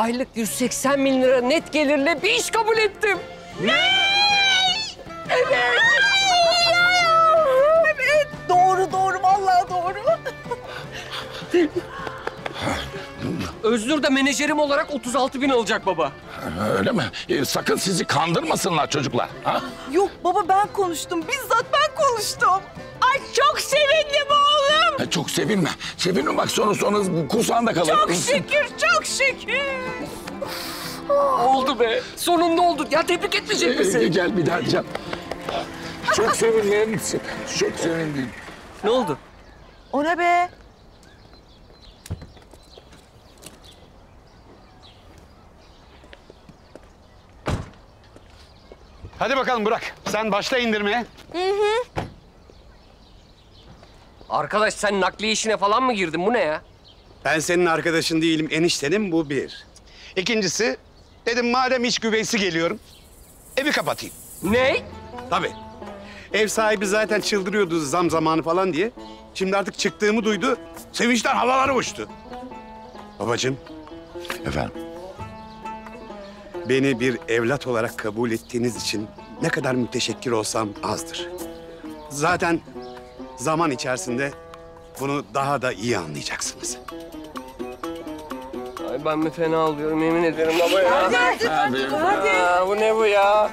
aylık 180 bin lira net gelirle bir iş kabul ettim. Evet doğru doğru vallahi doğru. Öznur da menajerim olarak 36 bin alacak baba. Öyle mi? Ee, sakın sizi kandırmasınlar çocuklar. Ha? Yok baba ben konuştum. Bizzat ben konuştum. Ay çok Ha, Çok sevinme. Sevinme bak sonra sonra kursağında kalır. Çok şükür çok şükür. Oldu be. Sonunda oldu. Ya tebrik etmeyecek Ee, misin? Gel bir daha gel. Çok sevindim. Çok sevindim. Ne oldu? O ne be? Hadi bakalım Burak. Sen başla indirmeye. Arkadaş sen nakliye işine falan mı girdin? Bu ne ya? Ben senin arkadaşın değilim, eniştenim bu bir. İkincisi, dedim madem iç güveysi geliyorum, evi kapatayım. Ne? Tabii. Ev sahibi zaten çıldırıyordu zam zamanı falan diye. Şimdi artık çıktığımı duydu, sevinçten havalara uçtu. Babacığım, Efendim? beni bir evlat olarak kabul ettiğiniz için ne kadar müteşekkir olsam azdır. Zaten zaman içerisinde bunu daha da iyi anlayacaksınız. Ay ben mi fena alıyorum yemin ederim baba ya. Hadi. Aa, bu ne bu ya?